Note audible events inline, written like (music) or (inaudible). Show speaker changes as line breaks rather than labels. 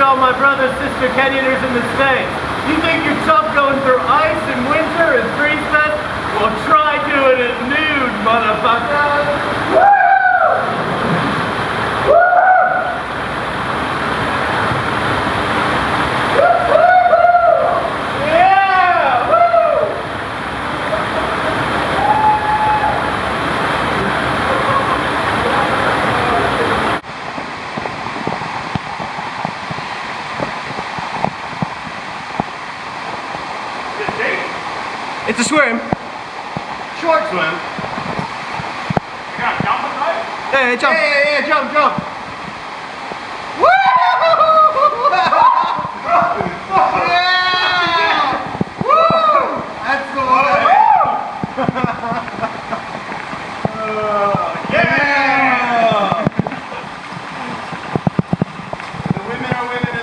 all my brothers, sister canyoners in the States. You think you're tough going through ice in winter and freeze fest? Well, try doing it nude, motherfucker. Yeah! Woo!
It's a swim.
Short swim.
Yeah, jump.
Yeah, yeah, yeah, jump, jump. yeah! Woo! That's the one. (laughs) yeah! The women are women